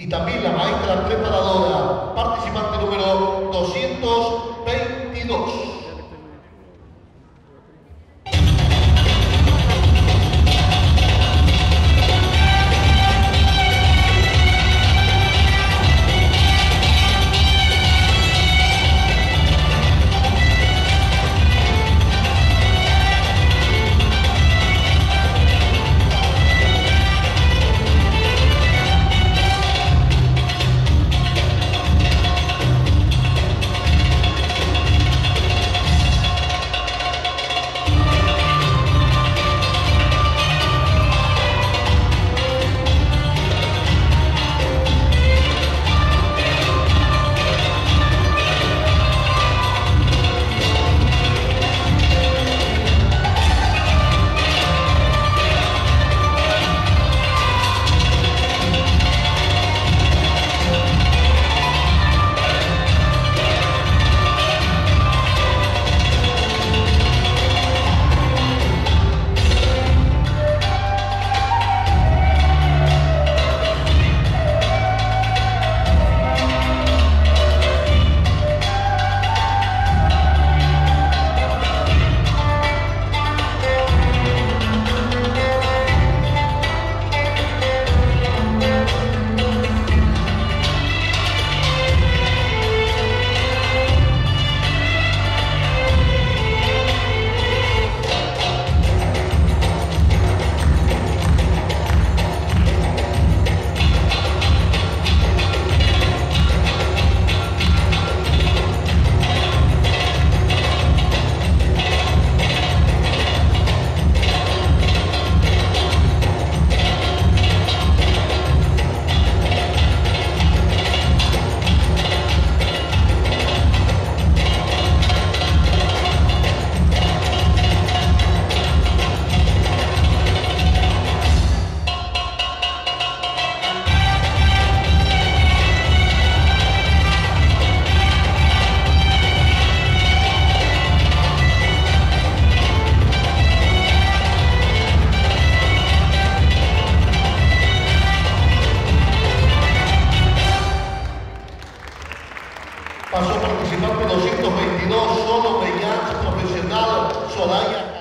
y también la maestra preparadora, participante número 222. Solo Bellans, profesional, Soraya